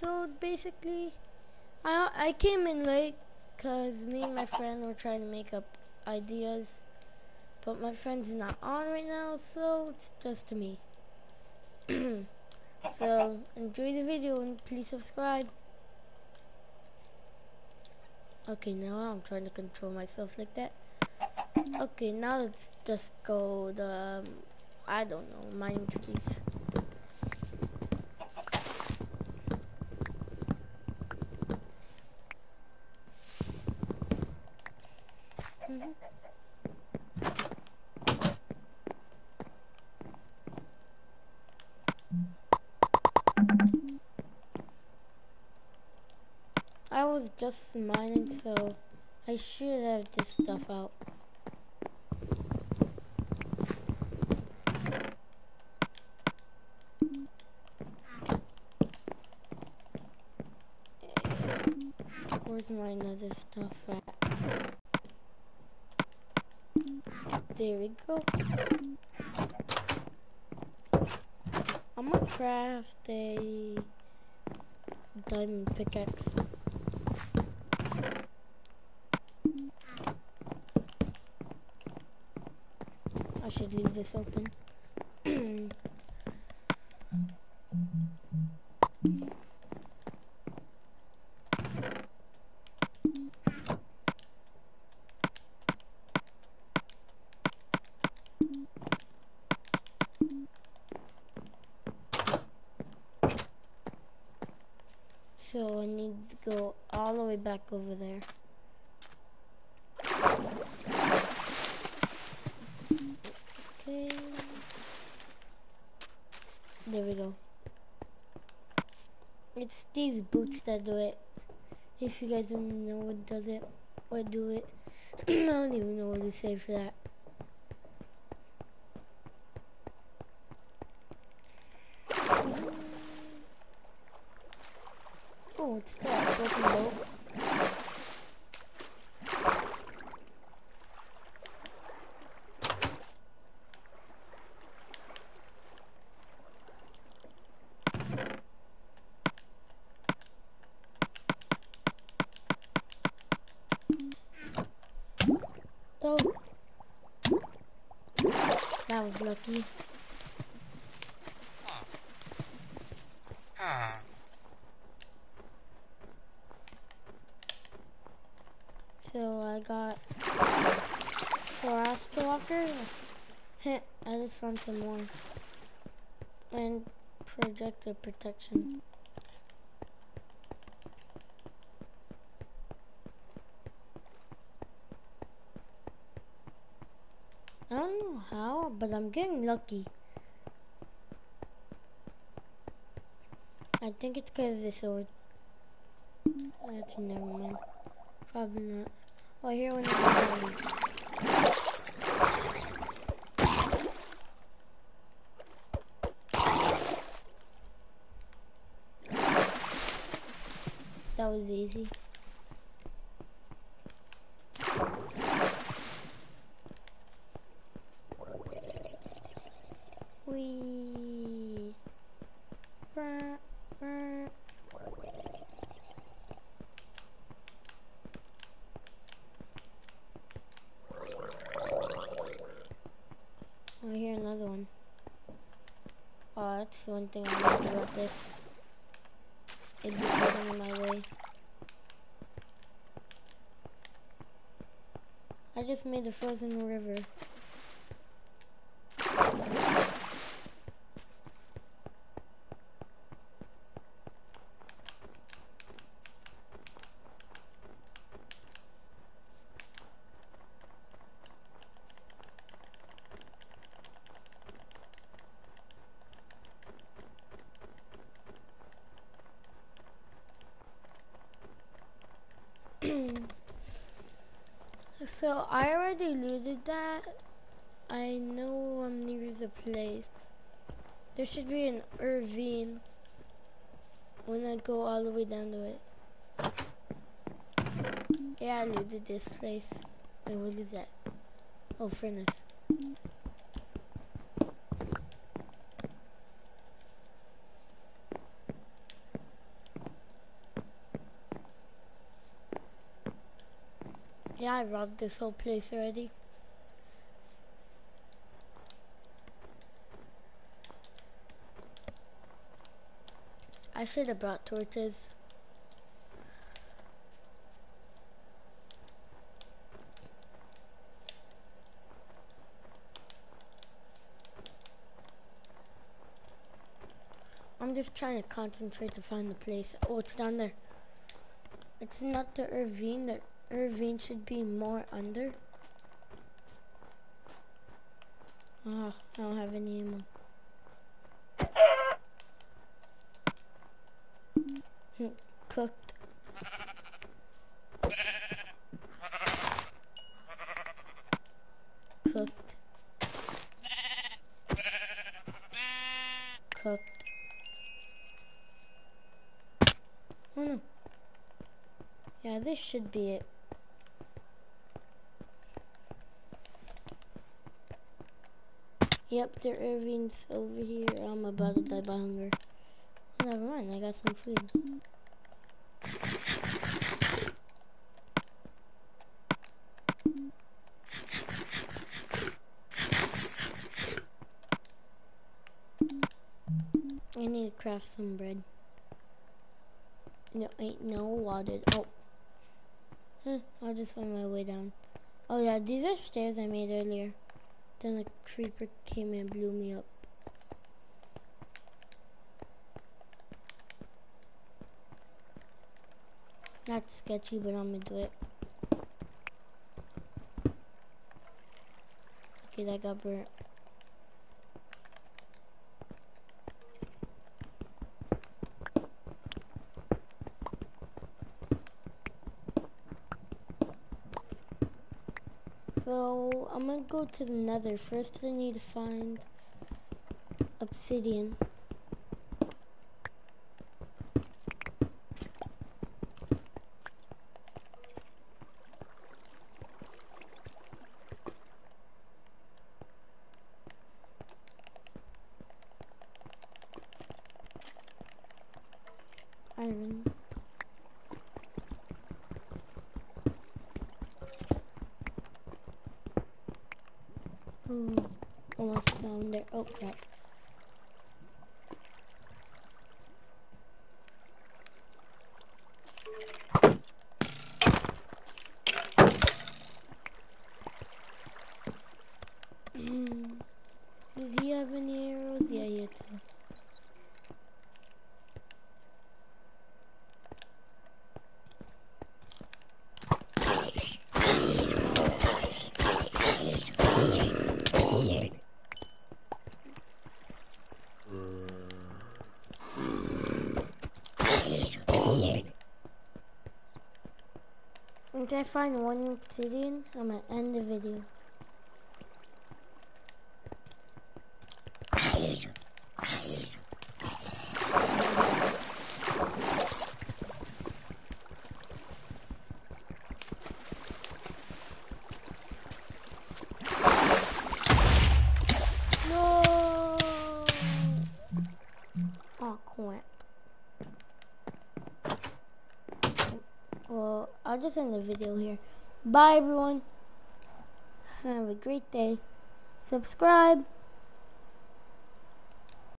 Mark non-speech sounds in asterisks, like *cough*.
episode, basically. I I came in late because me and my friend were trying to make up ideas, but my friend's not on right now, so it's just to me. *clears throat* so enjoy the video and please subscribe. Okay, now I'm trying to control myself like that. Okay, now let's just go the, um, I don't know, mining trees. Mm-hmm. I was just mining, so I should have this stuff out. Where's my other stuff at? There we go. I'm gonna craft a diamond pickaxe. I should leave this open. So I need to go all the way back over there. Okay. There we go. It's these boots that do it. If you guys don't know what does it, what do it, *clears throat* I don't even know what to say for that. Oh, it's that broken. Oh. That was lucky. So I got Frost Walker. I just found some more. And projectile protection. I don't know how, but I'm getting lucky. I think it's because of the sword. Actually, never mind. Probably not. Oh, I hear one of. That was easy. Wee. Brr, brr. Oh, I hear another one. Oh, that's the one thing I like about this. It'd be getting in my way. I just made a frozen river. Hmm. so I already looted that. I know I'm near the place. There should be an ravine when I go all the way down to it. Yeah, I looted this place. Wait, what is that? Oh, furnace. Yeah, I robbed this whole place already. I should have brought torches. I'm just trying to concentrate to find the place. Oh, it's down there. It's not the ravine. The ravine should be more under. Oh, I don't have any ammo. Cooked. Cooked. Cooked. Oh no. Yeah, this should be it. Yep, the ravine's over here. I'm about to die by hunger. Never mind, I got some food. I need to craft some bread. No, ain't no water. Oh. Huh, I'll just find my way down. Oh yeah, these are stairs I made earlier. Then a creeper came and blew me up. That's sketchy, but I'm gonna do it. Okay, that got burnt. So I'm gonna go to the nether. First I need to find obsidian. Iron. Oh, almost found there. Oh crap. Hmm. Did he have any arrows? Yeah, he had. Once I find one obsidian, I'm gonna end the video. No! Oh crap. I'll just end the video here. Bye everyone. Have a great day. Subscribe.